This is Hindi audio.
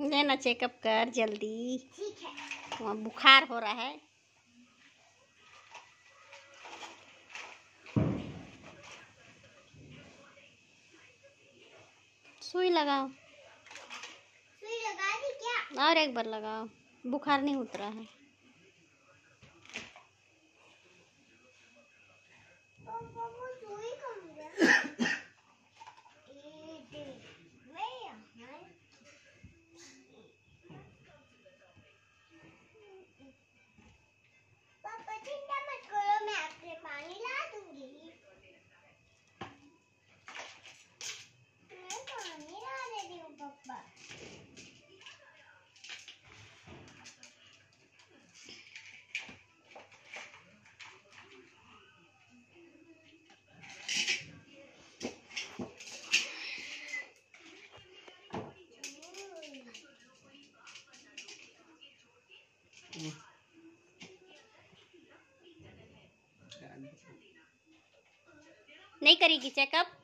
लेना चेकअप कर जल्दी। ठीक है बुखार हो रहा है। सुई लगाओ। और एक बार लगाओ। बुखार नहीं उतरा है। नहीं करेगी चेकअप